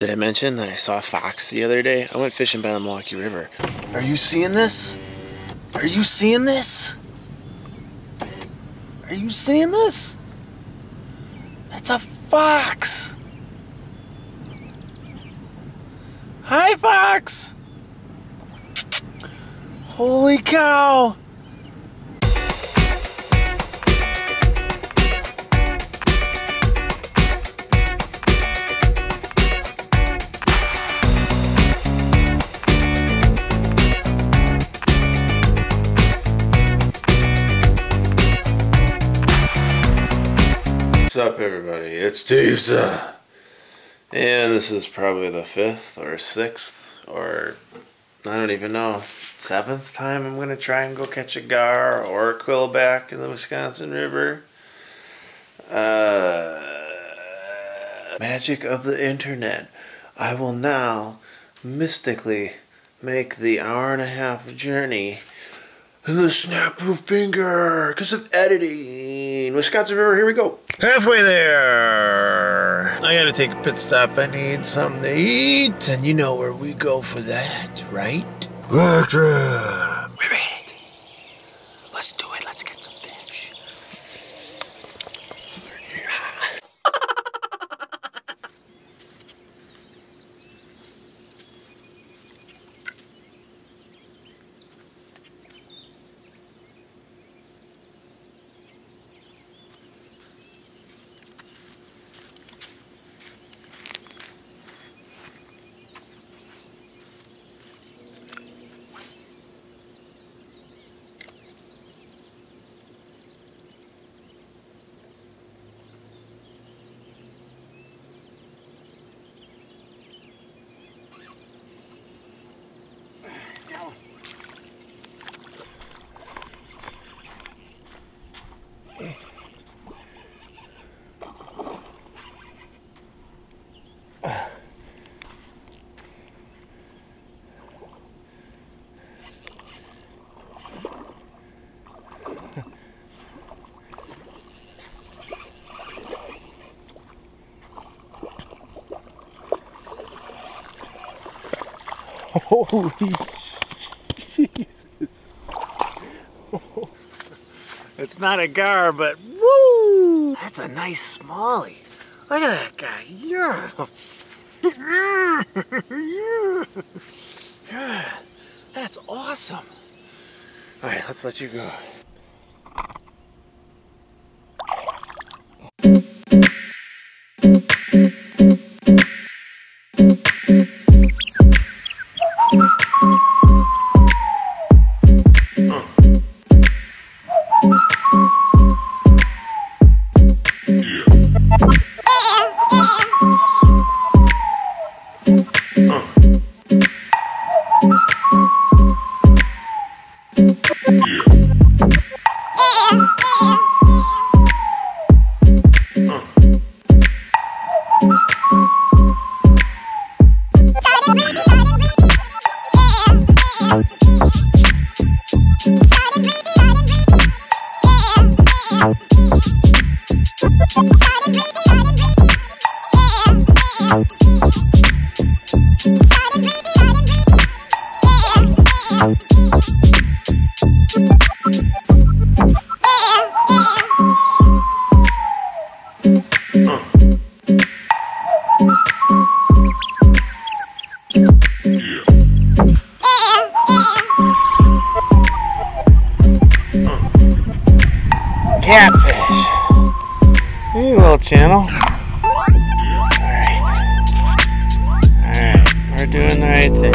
Did I mention that I saw a fox the other day? I went fishing by the Milwaukee River. Are you seeing this? Are you seeing this? Are you seeing this? That's a fox! Hi, fox! Holy cow! It's Tiefsa. And this is probably the fifth or sixth or I don't even know, seventh time I'm going to try and go catch a gar or a quillback in the Wisconsin River. Uh, magic of the internet. I will now mystically make the hour and a half journey in the snap of finger because of editing. Wisconsin River, here we go. Halfway there. I gotta take a pit stop. I need something to eat. And you know where we go for that, right? Spectrum. We made it. Let's do it. Let's get some fish. Holy Jesus. It's not a gar, but woo! That's a nice smallie. Look at that guy. Yeah. That's awesome. All right, let's let you go. out. catfish. Hey, little channel. Alright. Alright, we're doing the right thing.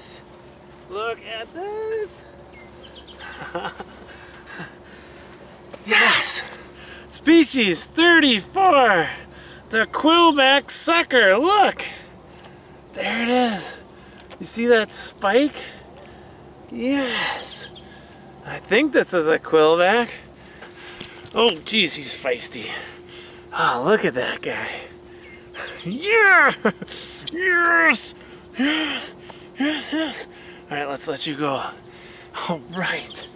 yes. Look at this. yes. Species 34. The quillback sucker. Look. There it is. You see that spike? Yes. I think this is a quillback. Oh, geez, he's feisty. Oh, look at that guy. Yeah! Yes, yes. All right, let's let you go. All right.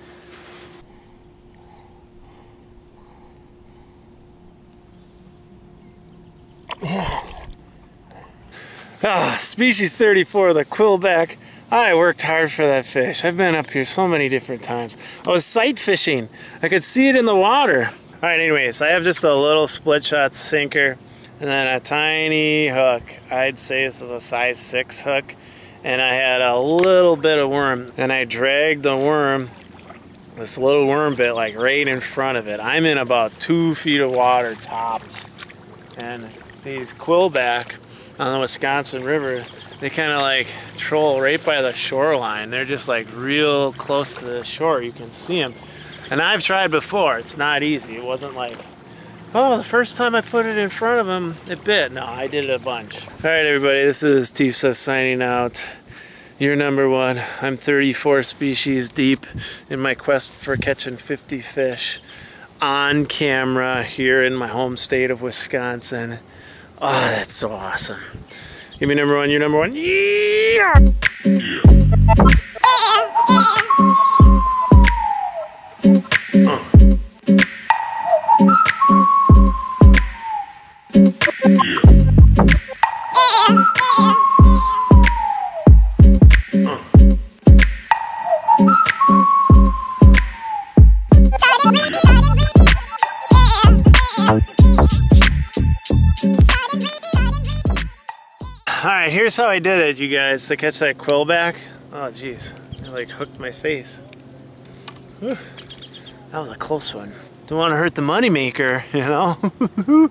Ah, species 34, the quillback. I worked hard for that fish. I've been up here so many different times. I was sight fishing. I could see it in the water. All right, anyways, I have just a little split shot sinker and then a tiny hook. I'd say this is a size six hook. And I had a little bit of worm and I dragged the worm, this little worm bit like right in front of it. I'm in about two feet of water tops. And these quillback on the Wisconsin River, they kind of like troll right by the shoreline. They're just like real close to the shore. You can see them. And I've tried before. It's not easy. It wasn't like, oh, the first time I put it in front of them, it bit. No, I did it a bunch. All right, everybody, this is Tiefsa signing out. You're number one. I'm 34 species deep in my quest for catching 50 fish on camera here in my home state of Wisconsin. Oh, that's so awesome. Give me number one, you're number one. Yeah! Alright, here's how I did it, you guys, to catch that quillback. Oh, jeez. I like hooked my face. Whew. That was a close one. Don't want to hurt the moneymaker, you know?